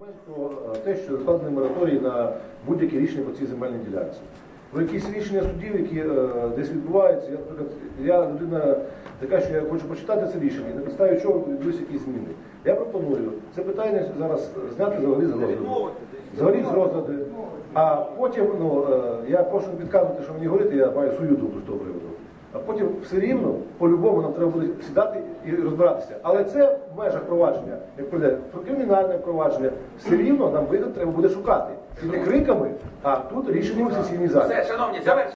Е, те, що складений мораторій на будь-які рішення по цій земельній ділянці. Про якісь рішення судів, які е, десь відбуваються, я, наприклад, я людина така, що я хочу почитати це рішення, на підставі чого відбулися якісь зміни. Я пропоную це питання зараз зняти взагалі з розгляду. Взагалі з розгляду. А потім, ну, е, я прошу підказувати, що мені говорити, я маю свою думку з того приводу. Потім все рівно, по-любому, нам треба буде сідати і розбиратися. Але це в межах провадження, як прийде кримінальне провадження, все рівно нам вихід треба буде шукати. І не криками, а тут рішенням в сесійній залі. Все, шановні, завершуйте.